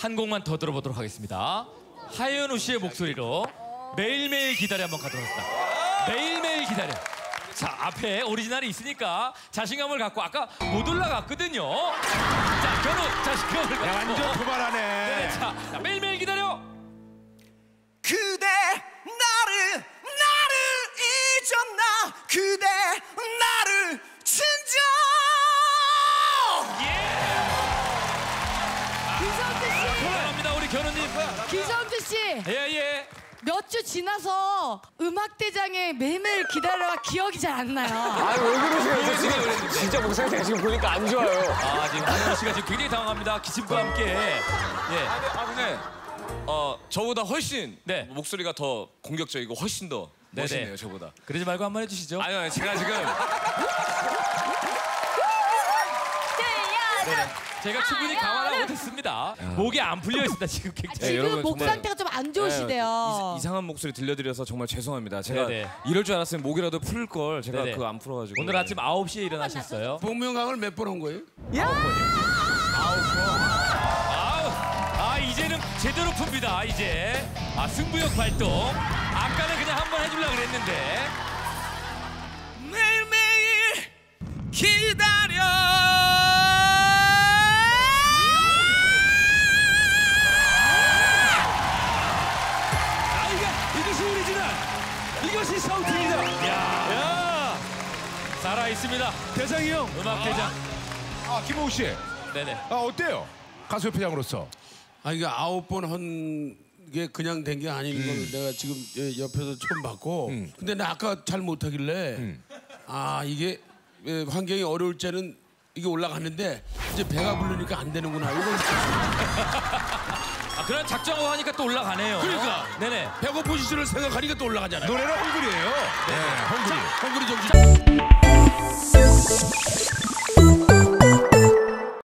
한 곡만 더 들어보도록 하겠습니다. 하현우 씨의 목소리로 매일매일 기다려 한번 가도록 하겠습니다. 매일매일 기다려. 자, 앞에 오리지널이 있으니까 자신감을 갖고 아까 못 올라갔거든요. 자, 견우 자신감을 갖고. 야, 완전 도발하네. 네, 자, 자, 매일매일 기다려. 그대 나를 나를 잊었나 그대 기성주 씨, 감사합니다, 우리 견우님. 기성주 씨, 예, 예. 몇 주 지나서 음악대장의 매일매일 기다려가 기억이 잘 안 나요. 아왜 그러세요? 지금 진짜 목소리가 지금 보니까 안 좋아요. 아, 지금 하현우 씨가 지금 굉장히 당황합니다. 기침과 함께. 예. 아 근데 어 저보다 훨씬 네. 목소리가 더 공격적이고 훨씬 더 네네. 멋있네요 저보다. 그러지 말고 한 번 해주시죠. 아니요 아니, 제가 지금 제가 충분히 감안하고 못했습니다. 목이 안 풀려 있습니다 지금 굉장히. 지금 여러분 목 정말- 상태가 좀 안 좋으시대요. 이, 상한 목소리 들려드려서 정말 죄송합니다. 제가 네네. 이럴 줄 알았으면 목이라도 풀 걸 제가 네네. 그거 안 풀어가지고 오늘 아침 9시에 일어나셨어요. 복면가을 몇번온 거예요? 아우, 아 이제는 제대로 풉니다 이제. 아 승부욕 발동. 아까는 그냥 한 번 해주려 그랬는데. 매일매일 기 이것이 사우팅이다. 야, 살아 있습니다. 대상이 형. 음악 대장. 아, 김호우 씨. 네네. 아, 어때요? 가수 협회장으로서. 아 이게 아홉 번 한 게 그냥 된 게 아닌 걸 내가 지금 예, 옆에서 처음 봤고 근데 나 아까 잘 못하길래 아 이게 예, 환경이 어려울 때는 이게 올라갔는데 이제 배가 부르니까 안 되는구나 이걸 아 그런 작정하고 하니까 또 올라가네요. 그러니까. 네네. 배고 포지션을 생각하니까 또 올라가잖아요 노래는 헝그리예요. 네, 헝그리. 헝그리 정신